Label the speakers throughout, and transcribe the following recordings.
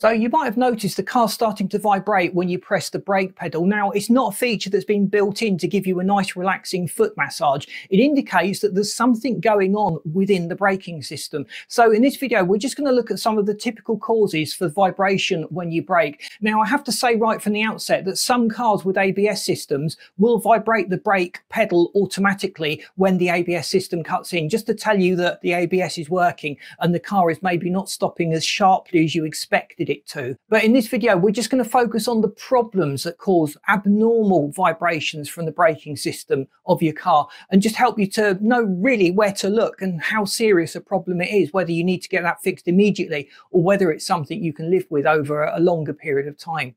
Speaker 1: So you might have noticed the car starting to vibrate when you press the brake pedal. Now, it's not a feature that's been built in to give you a nice relaxing foot massage. It indicates that there's something going on within the braking system. So in this video, we're just going to look at some of the typical causes for vibration when you brake. Now, I have to say right from the outset that some cars with ABS systems will vibrate the brake pedal automatically when the ABS system cuts in, just to tell you that the ABS is working and the car is maybe not stopping as sharply as you expected it to. But in this video, we're just going to focus on the problems that cause abnormal vibrations from the braking system of your car and just help you to know really where to look and how serious a problem it is, whether you need to get that fixed immediately or whether it's something you can live with over a longer period of time.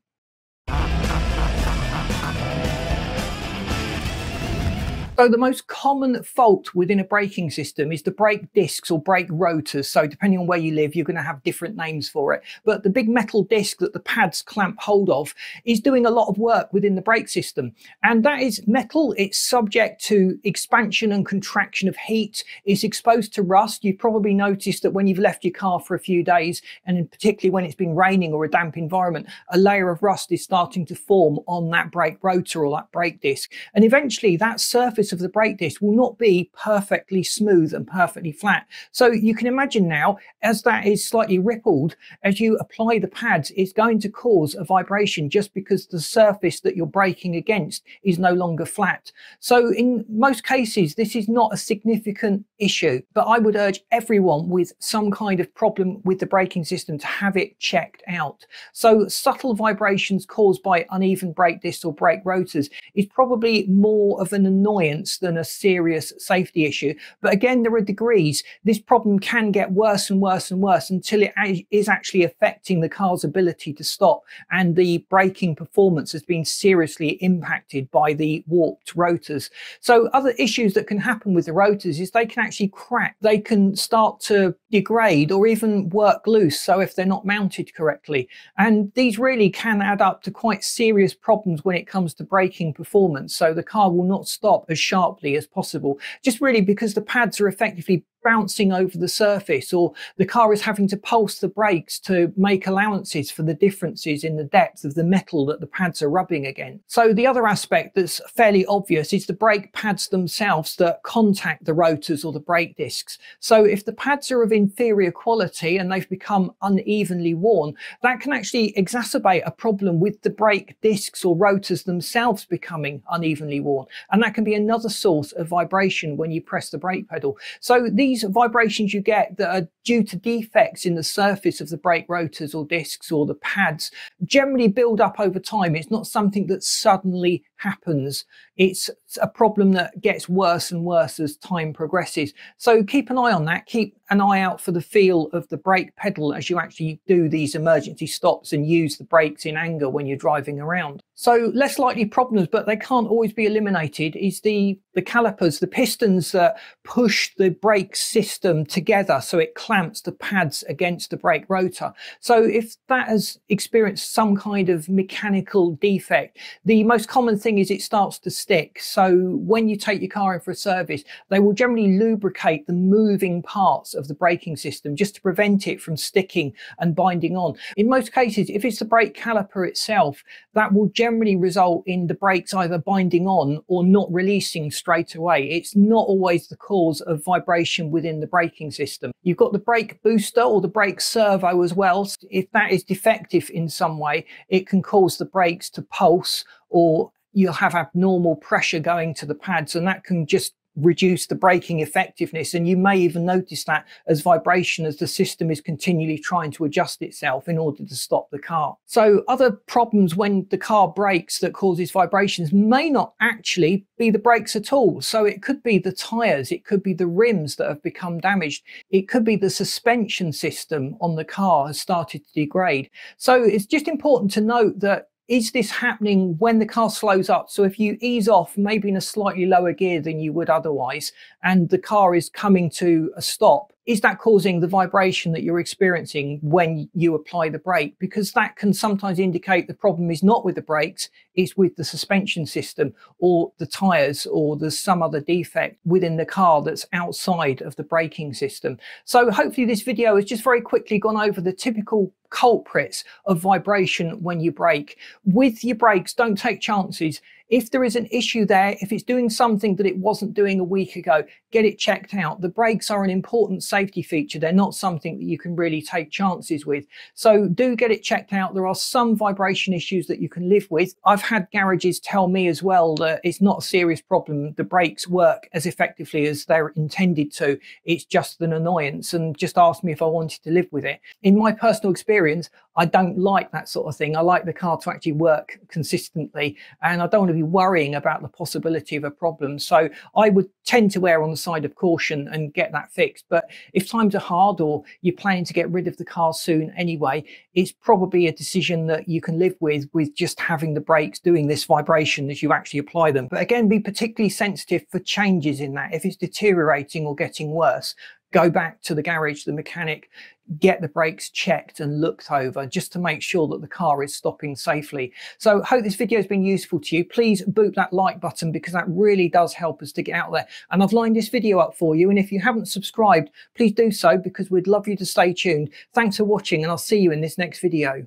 Speaker 1: So the most common fault within a braking system is the brake discs or brake rotors. So depending on where you live, you're going to have different names for it. But the big metal disc that the pads clamp hold of is doing a lot of work within the brake system. And that is metal. It's subject to expansion and contraction of heat. It's exposed to rust. You've probably noticed that when you've left your car for a few days, and particularly when it's been raining or a damp environment, a layer of rust is starting to form on that brake rotor or that brake disc. And eventually that surface surface of the brake disc will not be perfectly smooth and perfectly flat. So you can imagine now, as that is slightly rippled, as you apply the pads, it's going to cause a vibration just because the surface that you're braking against is no longer flat. So in most cases, this is not a significant issue, but I would urge everyone with some kind of problem with the braking system to have it checked out. So subtle vibrations caused by uneven brake discs or brake rotors is probably more of an annoyance than a serious safety issue. But again, there are degrees. This problem can get worse and worse and worse until it is actually affecting the car's ability to stop and the braking performance has been seriously impacted by the warped rotors. So other issues that can happen with the rotors is they can actually crack. They can start to degrade or even work loose. So if they're not mounted correctly, and these really can add up to quite serious problems when it comes to braking performance. So the car will not stop as sharply as possible, just really because the pads are effectively bouncing over the surface or the car is having to pulse the brakes to make allowances for the differences in the depth of the metal that the pads are rubbing against. So the other aspect that's fairly obvious is the brake pads themselves that contact the rotors or the brake discs. So if the pads are of inferior quality and they've become unevenly worn, that can actually exacerbate a problem with the brake discs or rotors themselves becoming unevenly worn. And that can be another source of vibration when you press the brake pedal. So these these vibrations you get that are due to defects in the surface of the brake rotors or discs or the pads generally build up over time. It's not something that suddenly happens. It's a problem that gets worse and worse as time progresses. So keep an eye on that. Keep an eye out for the feel of the brake pedal as you actually do these emergency stops and use the brakes in anger when you're driving around. So less likely problems, but they can't always be eliminated, is the, the calipers, the pistons that push the brake system together so it clamps the pads against the brake rotor. So if that has experienced some kind of mechanical defect, the most common thing is it starts to stick. So when you take your car in for a service, they will generally lubricate the moving parts of the braking system just to prevent it from sticking and binding on. In most cases, if it's the brake caliper itself, that will generally result in the brakes either binding on or not releasing straight away. It's not always the cause of vibration within the braking system. You've got the brake booster or the brake servo as well. If that is defective in some way, it can cause the brakes to pulse or you'll have abnormal pressure going to the pads and that can just reduce the braking effectiveness. And you may even notice that as vibration as the system is continually trying to adjust itself in order to stop the car. So other problems when the car brakes that causes vibrations may not actually be the brakes at all. So it could be the tires, it could be the rims that have become damaged. It could be the suspension system on the car has started to degrade. So it's just important to note that is this happening when the car slows up? So if you ease off, maybe in a slightly lower gear than you would otherwise, and the car is coming to a stop, is that causing the vibration that you're experiencing when you apply the brake? Because that can sometimes indicate the problem is not with the brakes, it's with the suspension system or the tires or there's some other defect within the car that's outside of the braking system. So hopefully this video has just very quickly gone over the typical culprits of vibration when you brake. With your brakes, don't take chances. If there is an issue there, if it's doing something that it wasn't doing a week ago, get it checked out. The brakes are an important safety feature. They're not something that you can really take chances with. So do get it checked out. There are some vibration issues that you can live with. I've had garages tell me as well that it's not a serious problem. The brakes work as effectively as they're intended to. It's just an annoyance and just asked me if I wanted to live with it. In my personal experience, I don't like that sort of thing. I like the car to actually work consistently and I don't want to be worrying about the possibility of a problem. So I would tend to err on the side of caution and get that fixed. But if times are hard or you're planning to get rid of the car soon anyway, it's probably a decision that you can live with, with just having the brakes doing this vibration as you actually apply them. But again, be particularly sensitive for changes in that. If it's deteriorating or getting worse, go back to the garage, the mechanic, get the brakes checked and looked over just to make sure that the car is stopping safely. So hope this video has been useful to you. Please boot that like button because that really does help us to get out there. And I've lined this video up for you. And if you haven't subscribed, please do so because we'd love you to stay tuned. Thanks for watching and I'll see you in this next video.